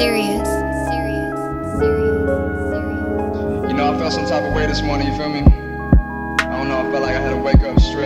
Serious. You know, I felt some type of way this morning, you feel me? I don't know, I felt like I had to wake up, stretch.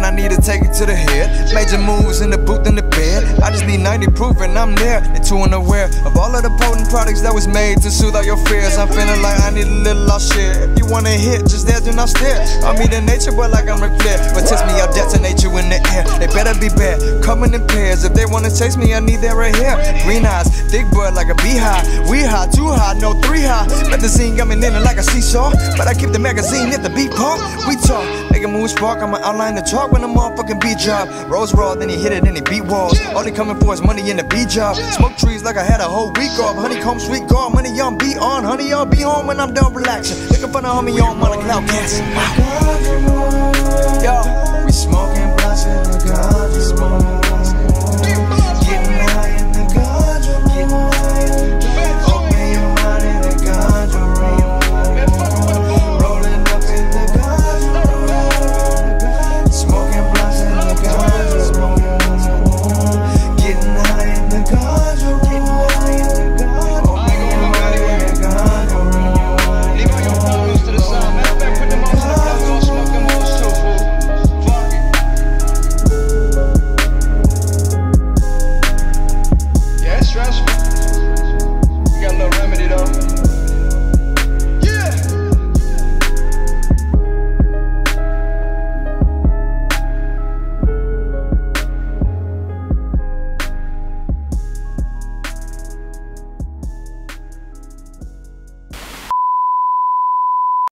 I need to take it to the head. Major moves in the booth in the bed. I just need 90 proof and I'm there. And too unaware of all of the potent products that was made to soothe all your fears. I'm feeling like I need a little lost share. If you wanna hit, just there, do not stare. I'm eating nature, but like I'm Flair. But test me, I'll detonate you in the air. They better be bad, coming in pairs. If they wanna chase me, I need their right here. Green eyes, thick bud like a beehive. We high, too high, no three high. Let the scene coming in like a seesaw. But I keep the magazine at the beat pump. We talk, make a move spark. I'ma outline the chalk when the motherfucking beat drop. Rose raw, then he hit it and he beat walls. All they coming for is money in the beat job. Smoke trees like I had a whole week off. Honeycomb, sweet guard, money on be on. Honey, I'll be home when I'm done relaxing. Looking for the homie on money cloud gas. Yo,